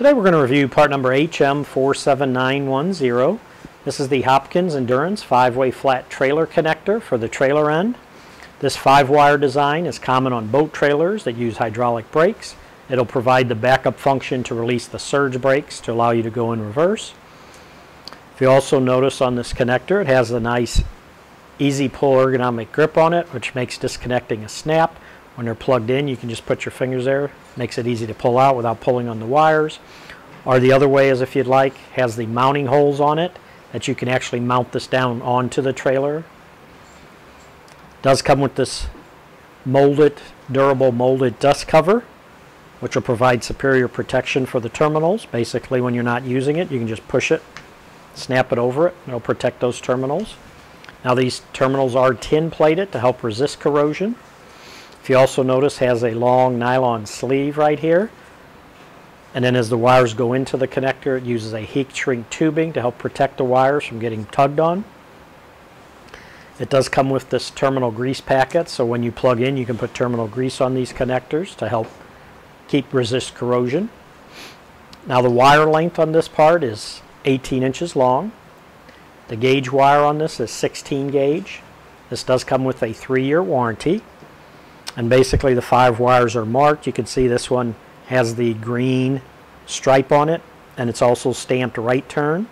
Today we're going to review part number HM47910. This is the Hopkins Endurance 5-way flat trailer connector for the trailer end. This 5-wire design is common on boat trailers that use hydraulic brakes. It'll provide the backup function to release the surge brakes to allow you to go in reverse. If you also notice on this connector, it has a nice easy pull ergonomic grip on it, which makes disconnecting a snap. When they're plugged in, you can just put your fingers there. Makes it easy to pull out without pulling on the wires. Or the other way is if you'd like, has the mounting holes on it that you can actually mount this down onto the trailer. Does come with this molded, durable molded dust cover, which will provide superior protection for the terminals. Basically, when you're not using it, you can just push it, snap it over it, it'll protect those terminals. Now these terminals are tin plated to help resist corrosion. You also notice has a long nylon sleeve right here. And then as the wires go into the connector, it uses a heat shrink tubing to help protect the wires from getting tugged on. It does come with this terminal grease packet, so when you plug in, you can put terminal grease on these connectors to help keep resist corrosion. Now the wire length on this part is 18 inches long. The gauge wire on this is 16 gauge. This does come with a three-year warranty. And basically the five wires are marked. You can see this one has the green stripe on it and it's also stamped right turn.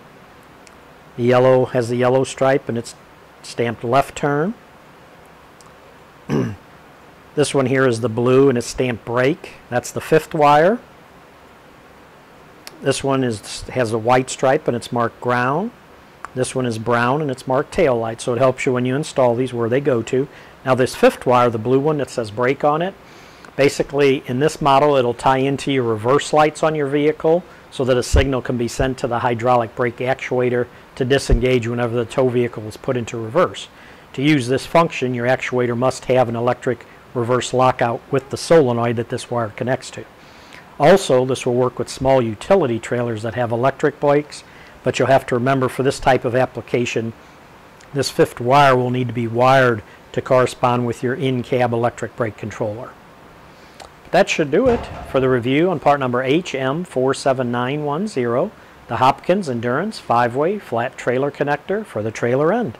The yellow has the yellow stripe and it's stamped left turn. this one here is the blue and it's stamped brake. That's the fifth wire. This one is has a white stripe and it's marked ground. This one is brown and it's marked tail light, so it helps you when you install these where they go to. Now this fifth wire, the blue one that says brake on it, basically in this model it'll tie into your reverse lights on your vehicle so that a signal can be sent to the hydraulic brake actuator to disengage whenever the tow vehicle is put into reverse. To use this function, your actuator must have an electric reverse lockout with the solenoid that this wire connects to. Also, this will work with small utility trailers that have electric brakes but you'll have to remember for this type of application, this fifth wire will need to be wired to correspond with your in-cab electric brake controller. That should do it for the review on part number HM47910, the Hopkins Endurance 5-way flat trailer connector for the trailer end.